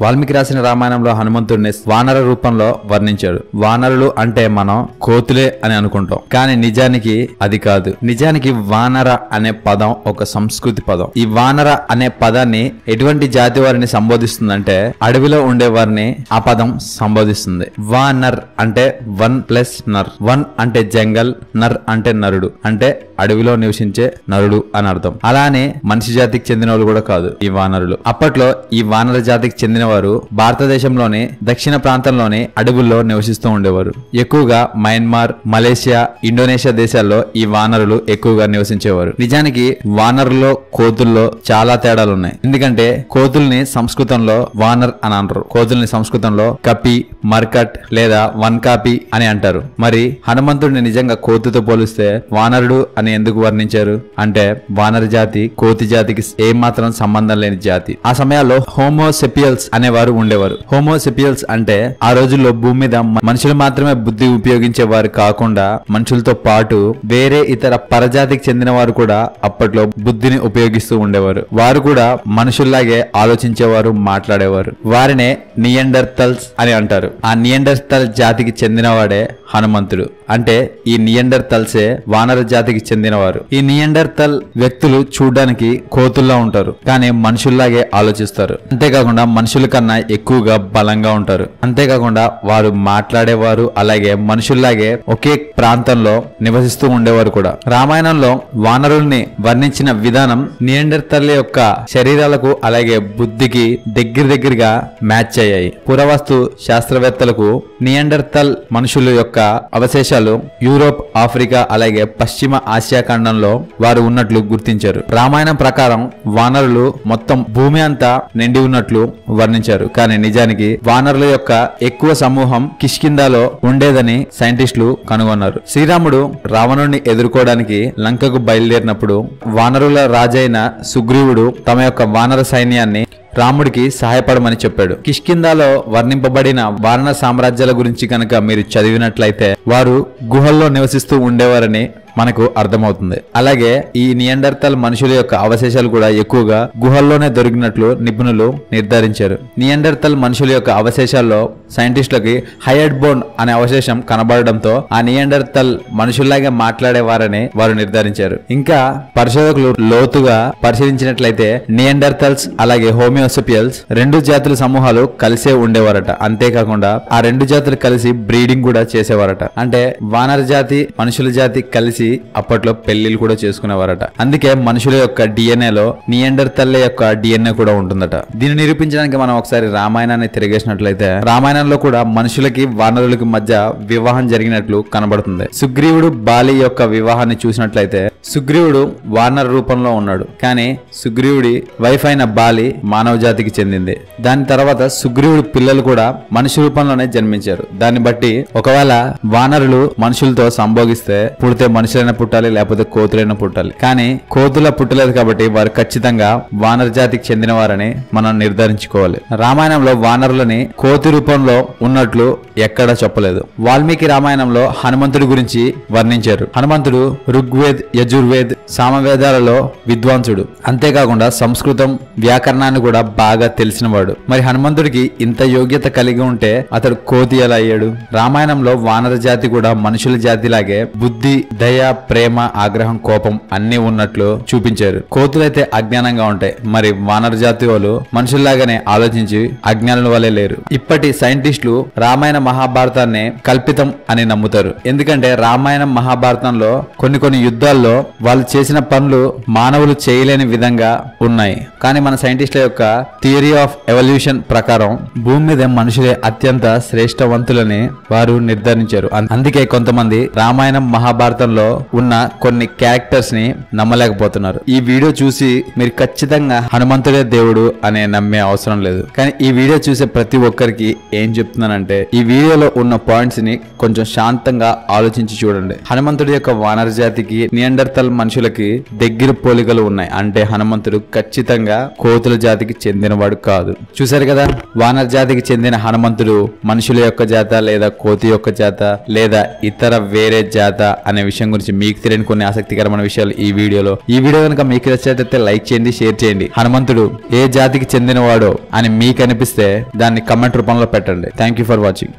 వాల్మీకి రాసిన రామాయణంలో హనుమంతుడిని వానర రూపంలో వర్ణించాడు. వానరులు అంటే మనం కోతులే అని అనుకుంటాం. కానీ నిజానికి అది కాదు. నిజానికి వానర అనే పదం ఒక సంస్కృతి పదం. ఈ వానర అనే పదాన్ని ఎటువంటి జాతి వారిని సంబోధిస్తుందంటే అడవిలో ఉండే వారిని ఆ పదం సంబోధిస్తుంది. వానర్ అంటే వన్ ప్లస్ నర్. వన్ అంటే జంగల్ నర్ అంటే నరుడు. అంటే అడవిలో నివసించే నరుడు అని అర్థం. అలానే మనిషి జాతికి చెందిన వాళ్ళు కూడా కాదు ఈ వానరులు. అప్పట్లో ఈ వానర జాతికి చెందిన వారు భారతదేశంలోని దక్షిణ ప్రాంతంలోని అడవుల్లో నివసిస్తూ ఉండేవారు. ఎక్కువగా మయన్మార్ మలేషియా ఇండోనేషియా దేశాల్లో ఈ వానరులు ఎక్కువగా నివసించేవారు. నిజానికి వానరులో కోతుల్లో చాలా తేడాలు ఉన్నాయి ఎందుకంటే కోతుల్ని సంస్కృతంలో వానర్ అని అంటారు కోతుల్ని సంస్కృతంలో కపి మర్కట్ లేదా వన్ కాపి అని అంటారు. మరి హనుమంతుడిని నిజంగా కోతితో పోలిస్తే వానరుడు అని ఎందుకు వర్ణించారు? అంటే వానర జాతి కోతి జాతికి ఏమాత్రం సంబంధం లేని జాతి. ఆ సమయాల్లో హోమోసెపియల్స్ అనేవారు ఉండేవారు. హోమోసిపియల్స్ అంటే ఆ రోజుల్లో భూమి మీద మనుషులు మాత్రమే బుద్ధి ఉపయోగించేవారు కాకుండా మనుషులతో పాటు వేరే ఇతర పరజాతికి చెందిన వారు కూడా అప్పట్లో బుద్ధిని ఉపయోగిస్తూ ఉండేవారు. వారు కూడా మనుషుల్లాగే ఆలోచించేవారు మాట్లాడేవారు. వారినే నియండర్తల్స్ అని అంటారు. ఆ నియండర్తల్ జాతికి చెందినవాడే హనుమంతుడు. అంటే ఈ నియండర్తల్సే వానర జాతికి చెందినవారు. ఈ నియండర్తల్ వ్యక్తులు చూడడానికి కోతుల్లా ఉంటారు. కానీ మనుషుల్లాగే ఆలోచిస్తారు. అంతేకాకుండా మనుషులు కన్నా ఎక్కువగా బలంగా ఉంటారు. అంతేకాకుండా వారు మాట్లాడేవారు అలాగే మనుషుల్లాగే ఒకే ప్రాంతంలో నివసిస్తూ ఉండేవారు కూడా. రామాయణంలో వానరుల్ని వర్ణించిన విధానం నియండర్తల్ యొక్క శరీరాలకు అలాగే బుద్ధికి దగ్గర దగ్గరగా మ్యాచ్ అయ్యాయి. పురావస్తు శాస్త్రవేత్తలకు నియండర్తల్ మనుషుల యొక్క అవశేషాలు యూరోప్ ఆఫ్రికా అలాగే పశ్చిమ ఆసియా ఖండంలో వారు ఉన్నట్లు గుర్తించారు. రామాయణం ప్రకారం వానరులు మొత్తం భూమి అంతా నిండి ఉన్నట్లు వర్ణించారు. కానీ నిజానికి వానరుల యొక్క ఎక్కువ సమూహం కిష్కిందాలో ఉండేదని సైంటిస్టులు కనుగొన్నారు. శ్రీరాముడు రావణుడిని ఎదుర్కోవడానికి లంకకు బయలుదేరినప్పుడు వానరుల రాజైన సుగ్రీవుడు తమ యొక్క వానర సైన్యాన్ని రాముడికి సహాయపడమని చెప్పాడు. కిష్కిందాలో వర్ణింపబడిన వారణ సామ్రాజ్యాల గురించి కనుక మీరు చదివినట్లయితే వారు గుహల్లో నివసిస్తూ ఉండేవారని మనకు అర్థమవుతుంది. అలాగే ఈ నియండర్తల్ మనుషుల యొక్క అవశేషాలు కూడా ఎక్కువగా గుహల్లోనే దొరికినట్లు నిపుణులు నిర్ధారించారు. నియండర్తల్ మనుషుల యొక్క అవశేషాల్లో సైంటిస్టులకి హైయడ్ బోన్ అనే అవశేషం కనబడడంతో ఆ నియండర్తల్ మనుషుల్లాగే మాట్లాడేవారని వారు నిర్ధారించారు. ఇంకా పరిశోధకులు లోతుగా పరిశీలించినట్లయితే నియండర్తల్స్ అలాగే హోమియోసెపియల్స్ రెండు జాతుల సమూహాలు కలిసే ఉండేవారట. అంతేకాకుండా ఆ రెండు జాతులు కలిసి బ్రీడింగ్ కూడా చేసేవారట. అంటే వానర జాతి మనుషుల జాతి కలిసి అప్పట్లో పెళ్ళిళ్ళు కూడా చేసుకునేవారట. అందుకే మనుషుల యొక్క డిఎన్ఏ లో నియండర్ తల్లి యొక్క డిఎన్ఏ కూడా ఉంటుందట. దీన్ని నిరూపించడానికి మనం ఒకసారి రామాయణాన్ని తిరిగేసినట్లయితే రామాయణంలో కూడా మనుషులకి వానరులకి మధ్య వివాహం జరిగినట్లు కనబడుతుంది. సుగ్రీవుడు బాలి యొక్క వివాహాన్ని చూసినట్లయితే సుగ్రీవుడు వానర రూపంలో ఉన్నాడు. కానీ సుగ్రీవుడి వైఫ్ అయిన బాలి మానవ జాతికి చెందింది. దాని తర్వాత సుగ్రీవుడి పిల్లలు కూడా మనిషి రూపంలోనే జన్మించారు. దాన్ని బట్టి ఒకవేళ వానరులు మనుషులతో సంభోగిస్తే పుడితే మనుషులైనా పుట్టాలి లేకపోతే కోతులైనా పుట్టాలి. కానీ కోతుల పుట్టలేదు కాబట్టి వారు ఖచ్చితంగా వానర జాతికి చెందిన వారని మనం నిర్ధారించుకోవాలి. రామాయణంలో వానరులని కోతి రూపంలో ఉన్నట్లు ఎక్కడా చెప్పలేదు. వాల్మీకి రామాయణంలో హనుమంతుడి గురించి వర్ణించారు. హనుమంతుడు ఋగ్వేద్ యజుర్వేద్ సామవేదాలలో విద్వాంసుడు. అంతేకాకుండా సంస్కృతం వ్యాకరణాన్ని కూడా బాగా తెలిసినవాడు. మరి హనుమంతుడికి ఇంత యోగ్యత కలిగి ఉంటే అతడు కోతి ఎలా అయ్యాడు? రామాయణంలో వానర జాతి కూడా మనుషుల జాతిలాగే బుద్ధి దయ ప్రేమ ఆగ్రహం కోపం అన్ని ఉన్నట్లు చూపించారు. కోతులైతే అజ్ఞానంగా ఉంటాయి. మరి వానర జాతి వాళ్ళు మనుషుల్లాగానే ఆలోచించి అజ్ఞానుల వల్లే లేరు. ఇప్పటి సైంటిస్టులు రామాయణ మహాభారతాన్ని కల్పితం అని నమ్ముతారు. ఎందుకంటే రామాయణం మహాభారతంలో కొన్ని కొన్ని యుద్ధాల్లో వాళ్ళు చేసిన పనులు మానవులు చేయలేని విధంగా ఉన్నాయి. కానీ మన సైంటిస్టుల యొక్క థియరీ ఆఫ్ ఎవల్యూషన్ ప్రకారం భూమి మీద మనుషులే అత్యంత శ్రేష్టవంతులని వారు నిర్ధారించారు. అందుకే కొంతమంది రామాయణం మహాభారతంలో ఉన్న కొన్ని క్యారెక్టర్స్ని నమ్మలేకపోతున్నారు. ఈ వీడియో చూసి మీరు ఖచ్చితంగా హనుమంతుడే దేవుడు అనే నమ్మే అవసరం లేదు. కానీ ఈ వీడియో చూసే ప్రతి ఒక్కరికి ఏం చెప్తున్నానంటే ఈ వీడియోలో ఉన్న పాయింట్స్ని కొంచెం శాంతంగా ఆలోచించి చూడండి. హనుమంతుడి యొక్క వానర జాతికి నియండర్తల్ మనుషులకి దగ్గర పోలికలు ఉన్నాయి. అంటే హనుమంతుడు ఖచ్చితంగా కోతుల జాతికి చెందినవాడు కాదు. చూసారు కదా? వానర జాతికి చెందిన హనుమంతుడు మనుషుల యొక్క జాత లేదా కోతి యొక్క జాత లేదా ఇతర వేరే జాత అనే విషయం గురించి గురించి మీకు తెలియని కొన్ని ఆసక్తికరమైన విషయాలు ఈ వీడియోలో. ఈ వీడియో కనుక మీకు నచ్చినట్లయితే లైక్ చేయండి షేర్ చేయండి. హనుమంతుడు ఏ జాతికి చెందినవాడో అని మీకు అనిపిస్తే దాన్ని కమెంట్ రూపంలో పెట్టండి. Thank you for watching